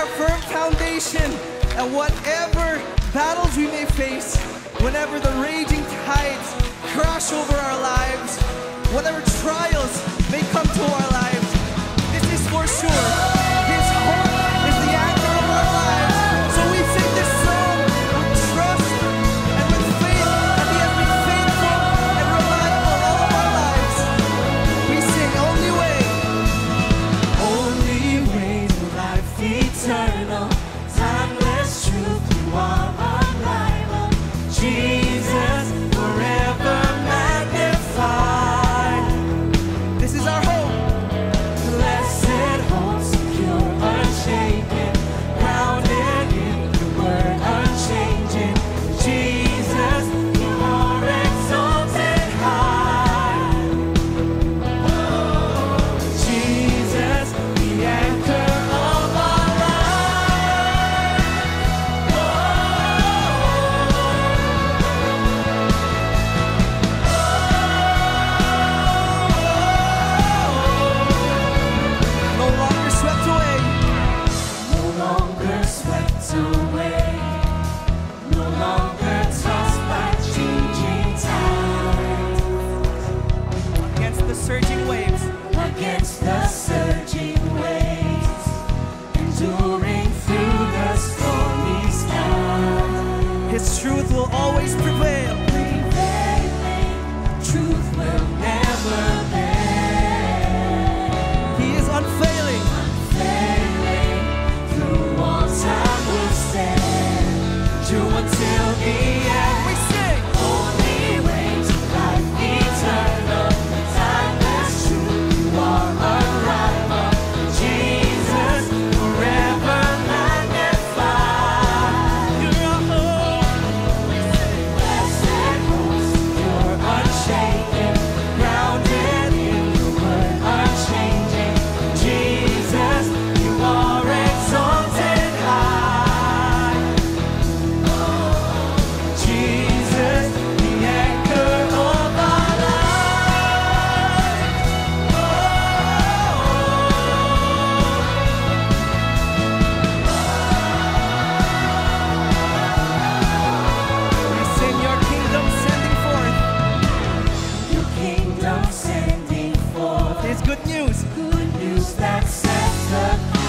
our firm foundation, and whatever battles we may face, whenever the raging tides crash over our lives, whatever trials may come to our turn. that set the